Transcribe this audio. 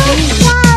Bye.